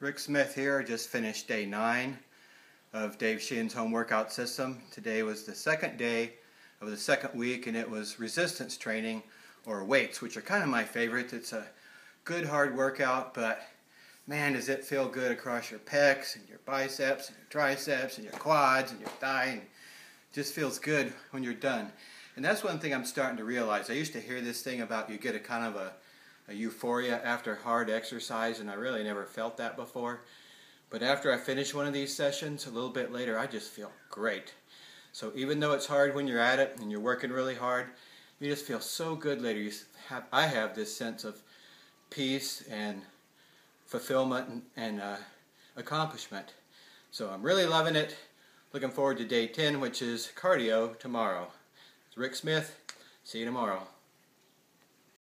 Rick Smith here, just finished day nine of Dave Sheahan's home workout system. Today was the second day of the second week and it was resistance training or weights, which are kind of my favorite. It's a good hard workout, but man, does it feel good across your pecs and your biceps and your triceps and your quads and your thigh. And just feels good when you're done. And that's one thing I'm starting to realize. I used to hear this thing about you get a kind of a a euphoria after hard exercise, and I really never felt that before. But after I finish one of these sessions, a little bit later, I just feel great. So even though it's hard when you're at it and you're working really hard, you just feel so good later. You have, I have this sense of peace and fulfillment and, and uh, accomplishment. So I'm really loving it. Looking forward to day 10, which is cardio tomorrow. It's Rick Smith. See you tomorrow.